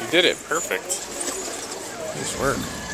You did it perfect. Nice work.